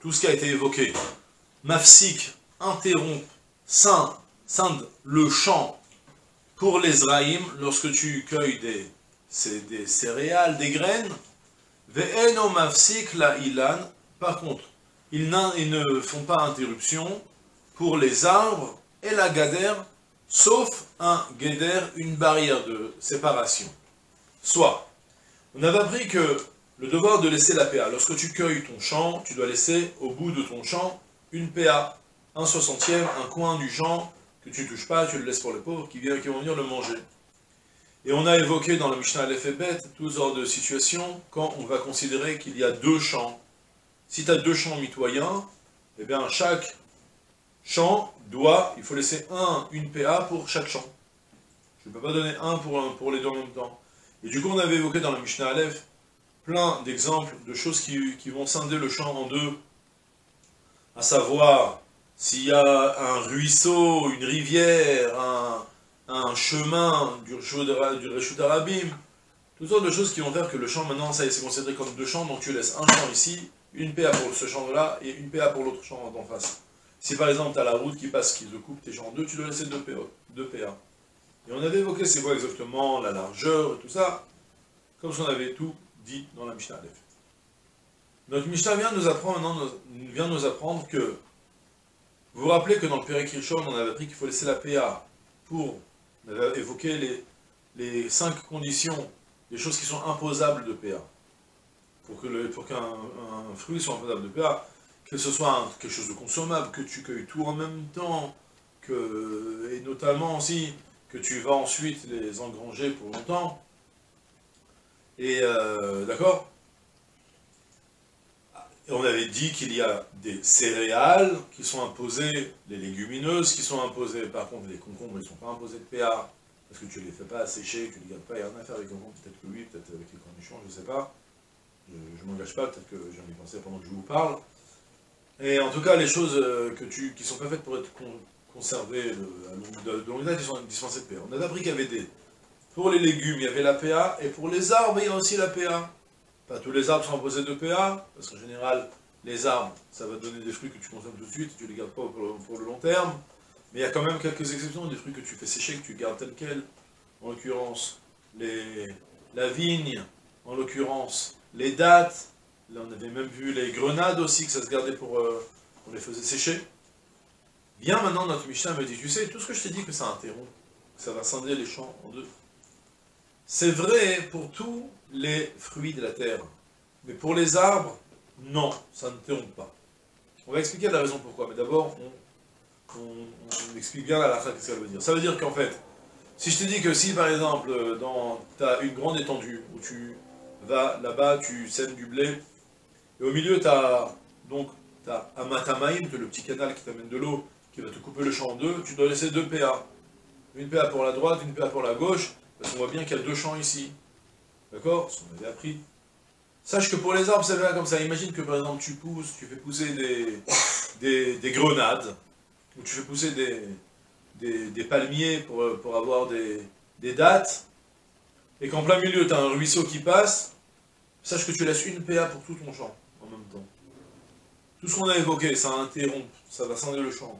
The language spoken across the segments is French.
tout ce qui a été évoqué, mafsik, interrompt, scinde, scinde le champ pour les zraïm, lorsque tu cueilles des, céréales, des graines, ve'eno mafsik la ilan, par contre, ils, ils, ne font pas interruption pour les arbres et la gadère, sauf un guéder, une barrière de séparation. Soit, on avait appris que le devoir de laisser la PA. Lorsque tu cueilles ton champ, tu dois laisser au bout de ton champ une PA, un soixantième, un coin du champ que tu ne touches pas, tu le laisses pour les pauvres qui, viennent, qui vont venir le manger. Et on a évoqué dans le Mishnah l'effet bête tous sortes de situations quand on va considérer qu'il y a deux champs. Si tu as deux champs mitoyens, eh bien chaque champ doit, il faut laisser un, une PA pour chaque champ. Je ne peux pas donner un pour, pour les deux en même temps. Et du coup, on avait évoqué dans le Mishnah Aleph plein d'exemples de choses qui, vont scinder le champ en deux, à savoir s'il y a un ruisseau, une rivière, un, chemin du Reshut Arabim, toutes sortes de choses qui vont faire que le champ maintenant, ça c'est considéré comme deux champs, donc tu laisses un champ ici, une PA pour ce champ-là et une PA pour l'autre champ d'en face. Si par exemple tu as la route qui passe, qui te coupe tes champs en deux, tu dois laisser deux PA. Deux PA. Et on avait évoqué c'est quoi exactement, la largeur et tout ça, comme si on avait tout dit dans la Mishnah Aleph. Notre Mishnah vient nous apprendre, que, vous vous rappelez que dans le Pérek on avait appris qu'il faut laisser la PA pour, on avait évoqué les, cinq conditions, les choses qui sont imposables de PA. Pour qu'un qu'un fruit soit imposable de PA, que ce soit quelque chose de consommable, que tu cueilles tout en même temps, et notamment aussi que tu vas ensuite les engranger pour longtemps, et euh, d'accord? On avait dit qu'il y a des céréales qui sont imposées, les légumineuses qui sont imposées. Par contre, les concombres, ils ne sont pas imposés de PA, parce que tu ne les fais pas sécher, tu ne les gardes pas. Il y a rien à faire avec les concombres, peut-être que oui, peut-être avec les cornichons, je ne sais pas. Je ne m'engage pas, peut-être que j'en ai pensé pendant que je vous parle. Et en tout cas, les choses euh, qui sont pas faites pour être conservées euh, de longue date, ils sont dispensées de PA. On a appris qu'il y avait des pour les légumes, il y avait la PA, et pour les arbres, il y a aussi la PA. Pas tous les arbres sont imposés de PA, parce qu'en général, les arbres, ça va donner des fruits que tu consommes tout de suite, tu ne les gardes pas pour, le long terme. Mais il y a quand même quelques exceptions, des fruits que tu fais sécher, que tu gardes tel quel. En l'occurrence, la vigne, en l'occurrence, les dattes. Là, on avait même vu les grenades aussi, que ça se gardait pour... Euh, les faisait sécher. Bien maintenant, notre Mishnah me dit, tu sais, tout ce que je t'ai dit que ça interrompt, ça va scinder les champs en deux. C'est vrai pour tous les fruits de la terre. Mais pour les arbres, non, ça ne tombe pas. On va expliquer la raison pourquoi, mais d'abord, on, explique bien la la qu'est-ce que ça veut dire. Ça veut dire qu'en fait, si je te dis que si par exemple, tu as une grande étendue, où tu vas là-bas, tu sèmes du blé, et au milieu tu as donc as le petit canal qui t'amène de l'eau, qui va te couper le champ en deux, tu dois laisser deux PA. Une PA pour la droite, une PA pour la gauche, parce qu'on voit bien qu'il y a deux champs ici. D'accord Ce qu'on avait appris. Sache que pour les arbres, c'est comme ça. Imagine que par exemple, tu pousses, tu fais pousser des, des, grenades, ou tu fais pousser des, des, palmiers pour, pour avoir des, des dattes, et qu'en plein milieu, tu as un ruisseau qui passe, sache que tu laisses une PA pour tout ton champ, en même temps. Tout ce qu'on a évoqué, ça interrompt, ça va scinder le champ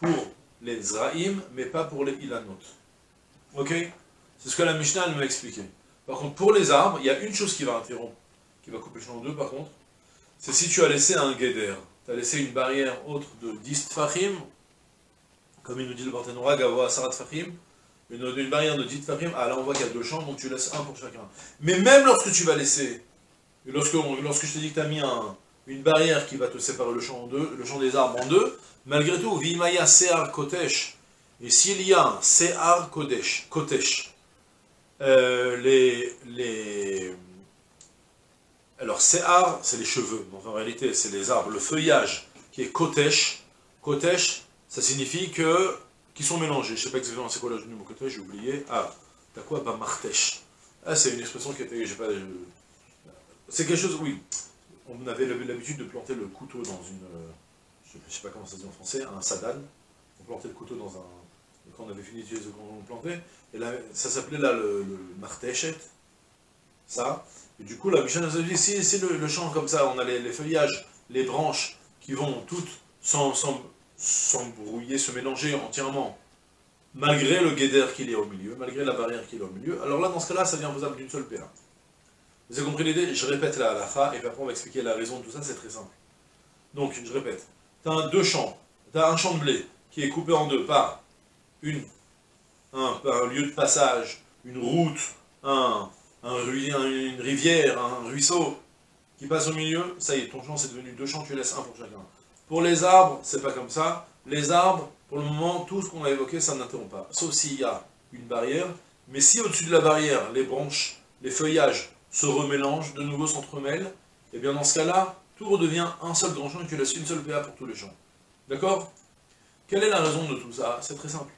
pour les Zraïm, mais pas pour les Ilanot. Ok? C'est ce que la Mishnah m'a expliqué. Par contre, pour les arbres, il y a une chose qui va interrompre, qui va couper le champ en deux par contre, c'est si tu as laissé un guéder, tu as laissé une barrière autre de 10 tfachim, comme il nous dit le Barthénora, Gavoa Sarat tfachim, une, barrière de 10 tfachim, ah là on voit qu'il y a deux champs, donc tu laisses un pour chacun. Mais même lorsque tu vas laisser, lorsque, lorsque je te dis que tu as mis une barrière qui va te séparer le champ, en deux, le champ des arbres en deux, malgré tout, Vimaya Sear Kotesh, et s'il y a un Sear Kodesh, Kotesh, euh, les, les... Alors, Séhar, c'est les cheveux. en réalité, c'est les arbres. Le feuillage qui est kotesh. Kotesh, ça signifie que qui sont mélangés. Je ne sais pas exactement c'est quoi le mot kotesh, j'ai oublié. Ah, t'as quoi? Bah martesh. Ah, c'est une expression qui était, pas, c'est quelque chose, oui. On avait l'habitude de planter le couteau dans une, euh, je ne sais pas comment ça se dit en français, un sadan. On plantait le couteau dans un, quand on avait fini d'utiliser ce qu'on et là, ça s'appelait là le, le ça. Et du coup, la Mishnah nous a dit, si c'est le, champ comme ça, on a les, feuillages, les branches qui vont toutes s'embrouiller, se mélanger entièrement, malgré le guéder qu'il a au milieu, malgré la barrière qu'il a au milieu, alors là, dans ce cas-là, ça devient faisable d'une seule paire. Vous avez compris l'idée? Je répète la halakha, et après on va expliquer la raison de tout ça, c'est très simple. Donc, je répète, tu as deux champs, tu as un champ de blé qui est coupé en deux par une, un, un lieu de passage, une route, un, une rivière, un ruisseau qui passe au milieu, ça y est, ton champ c'est devenu deux champs, tu laisses un pour chacun. Pour les arbres, c'est pas comme ça. Les arbres, pour le moment, tout ce qu'on a évoqué, ça n'interrompt pas. Sauf s'il y a une barrière. Mais si au-dessus de la barrière, les branches, les feuillages se remélangent, de nouveau s'entremêlent, et eh bien dans ce cas-là, tout redevient un seul grand champ et tu laisses une seule PA pour tous les champs. D'accord? Quelle est la raison de tout ça? C'est très simple.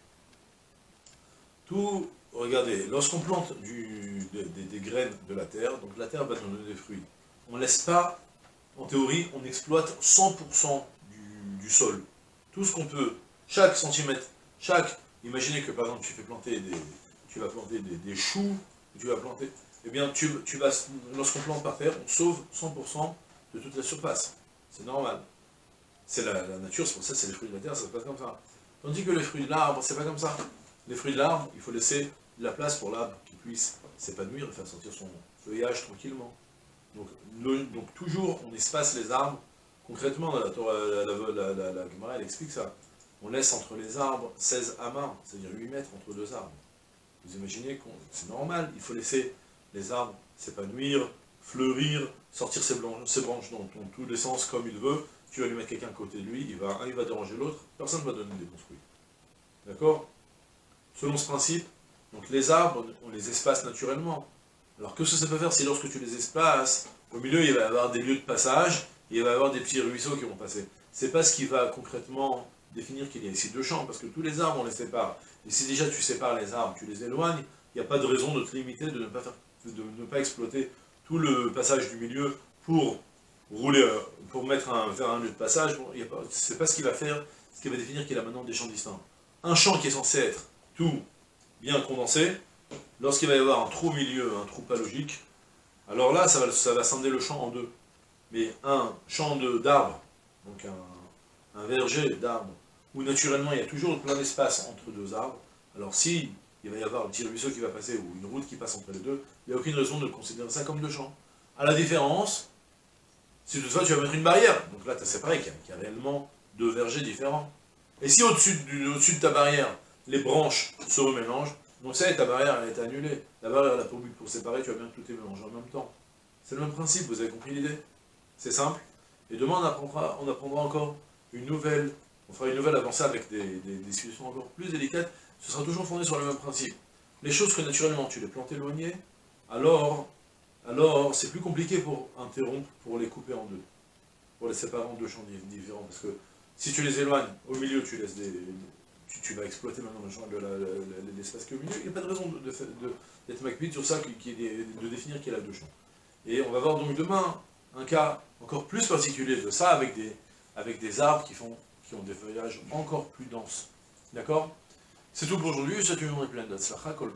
Tout, regardez, lorsqu'on plante des, graines de la terre, donc la terre va donner des fruits. On ne laisse pas, en théorie, on exploite 100% du, sol. Tout ce qu'on peut, chaque centimètre, chaque, imaginez que par exemple tu fais planter des, tu vas planter des, choux, tu vas planter, eh bien tu, tu vas, lorsqu'on plante par terre, on sauve 100% de toute la surface. C'est normal. C'est la, la, nature, c'est pour ça que c'est les fruits de la terre, ça se passe comme ça. Tandis que les fruits de l'arbre, c'est pas comme ça les fruits de l'arbre, il faut laisser la place pour l'arbre qui puisse s'épanouir et faire sortir son feuillage tranquillement. Donc, donc toujours, on espace les arbres. Concrètement, la, la, la, la, Gemara, elle explique ça. On laisse entre les arbres 16 amas, c'est-à-dire 8 mètres entre deux arbres. Vous imaginez que c'est normal, il faut laisser les arbres s'épanouir, fleurir, sortir ses, branches dans, tous les sens comme il veut. Tu vas lui mettre quelqu'un à côté de lui, il va, un il va déranger l'autre, personne ne va donner des bons fruits. D'accord? Selon ce principe, donc les arbres, on les espace naturellement. Alors que ce ça peut faire si lorsque tu les espaces, au milieu il va y avoir des lieux de passage, il va y avoir des petits ruisseaux qui vont passer. C'est pas ce qui va concrètement définir qu'il y a ici deux champs, parce que tous les arbres on les sépare. Et si déjà tu sépares les arbres, tu les éloignes, il n'y a pas de raison de te limiter, de ne pas, faire, exploiter tout le passage du milieu pour rouler, pour mettre un, vers un lieu de passage. C'est pas ce qui va faire, ce qui va définir qu'il a maintenant des champs distincts. Un champ qui est censé être tout bien condensé, lorsqu'il va y avoir un trou milieu, un trou pas logique, alors là, ça va, ça scinder le champ en deux. Mais un champ d'arbres, donc un, verger d'arbres, où naturellement il y a toujours plein d'espace entre deux arbres, alors si il va y avoir un petit ruisseau qui va passer, ou une route qui passe entre les deux, il n'y a aucune raison de considérer ça comme deux champs. À la différence, si toutefois tu vas mettre une barrière, donc là c'est pareil, qu'il y, a réellement deux vergers différents. Et si au-dessus au de ta barrière, les branches se remélangent. Donc ça est, ta barrière, elle est annulée. La barrière, elle a pour but pour séparer, tu vas bien tout mélanger en même temps. C'est le même principe, vous avez compris l'idée? C'est simple. Et demain, on apprendra, encore une nouvelle, on fera une nouvelle avancée avec des, situations encore plus délicates. Ce sera toujours fondé sur le même principe. Les choses que naturellement tu les plantes éloignées, alors, alors c'est plus compliqué pour interrompre, pour les couper en deux. Pour les séparer en deux champs différents. Parce que si tu les éloignes, au milieu tu laisses des, tu, vas exploiter maintenant l'espace qui est au milieu, il n'y a pas de raison d'être MacBeat sur ça, de définir qu'il y a deux champs. Et on va voir donc demain un cas encore plus particulier de ça, avec des, arbres qui, ont des feuillages encore plus denses. D'accord? C'est tout pour aujourd'hui, c'est une journée pleine d'Atzlacha, Kol